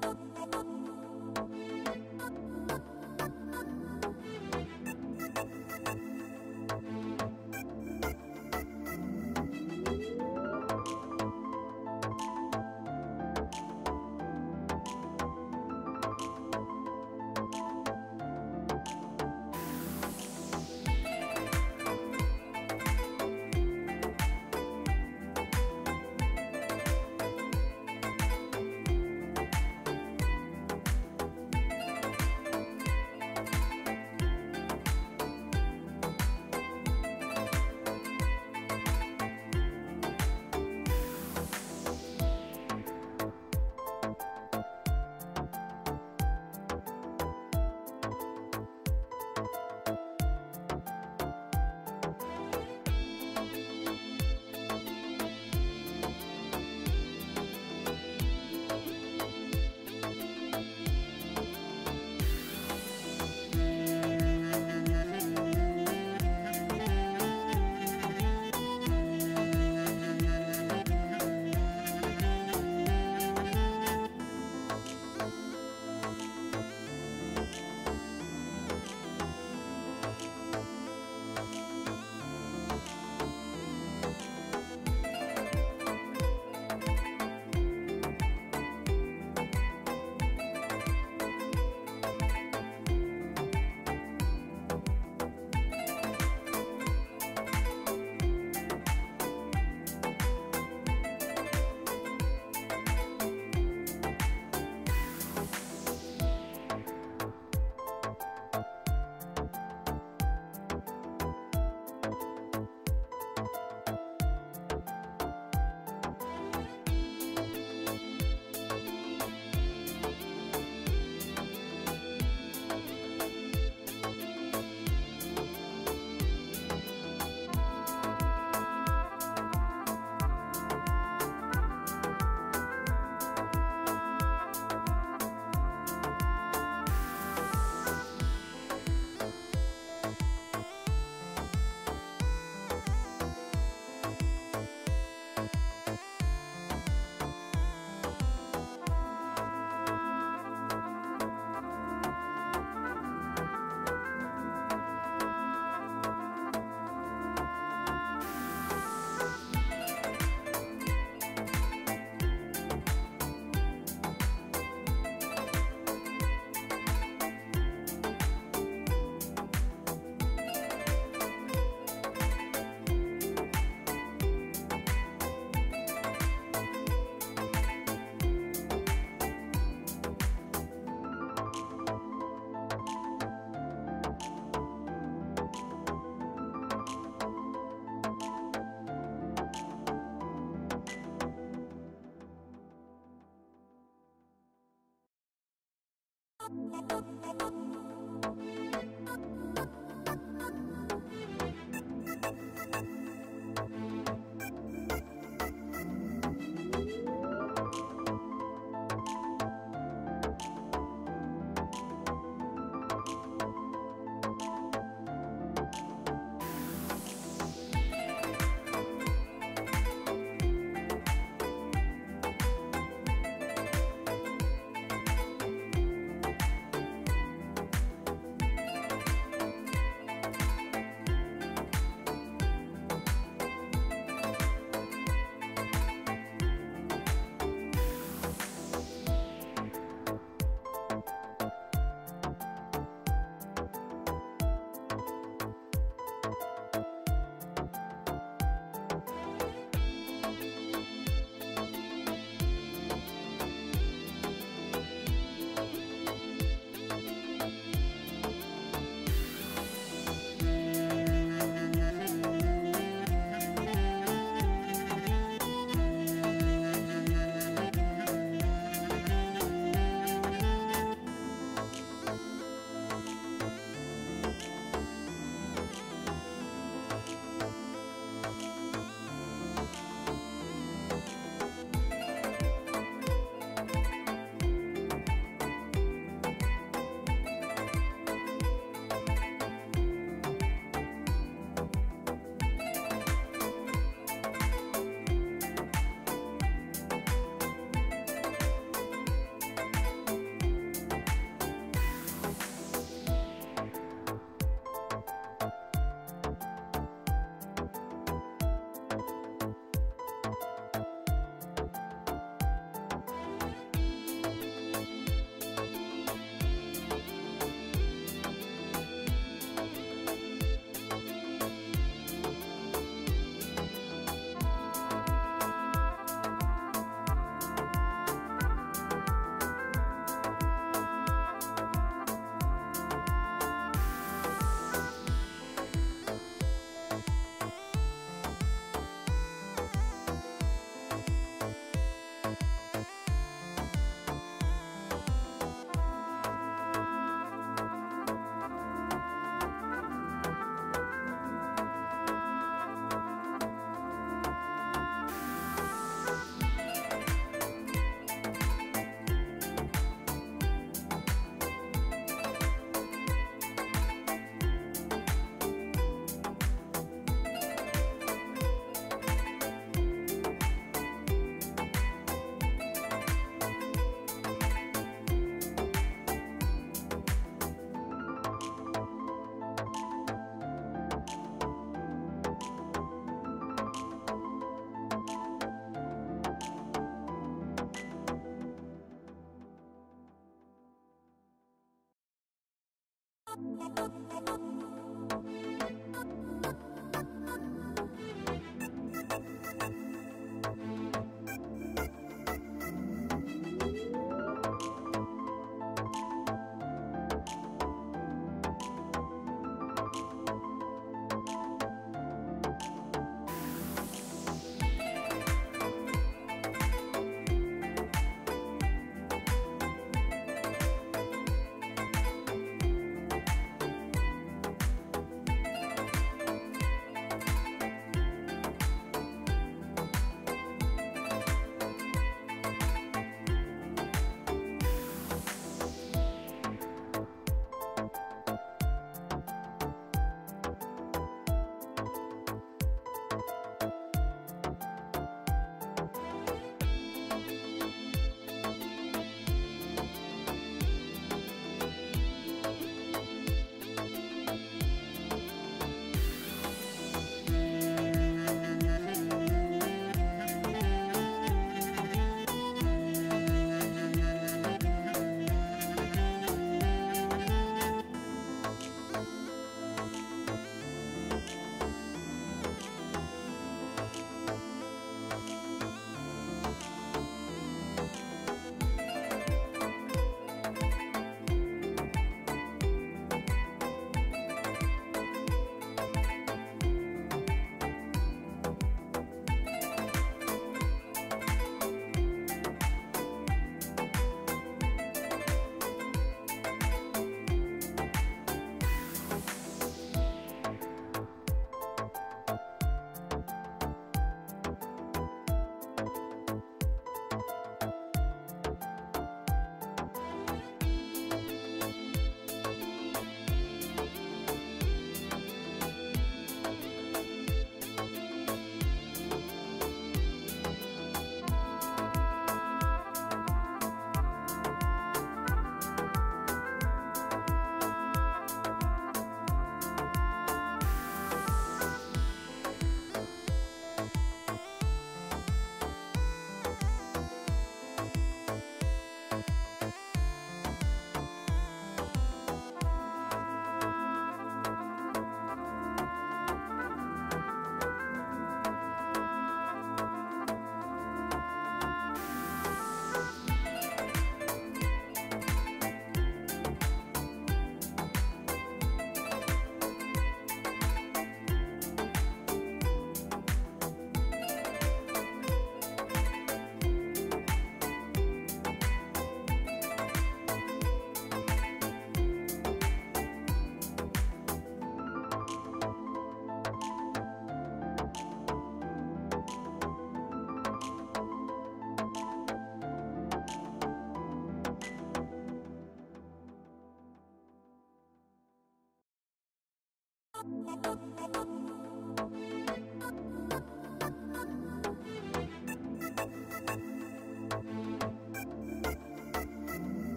どっち?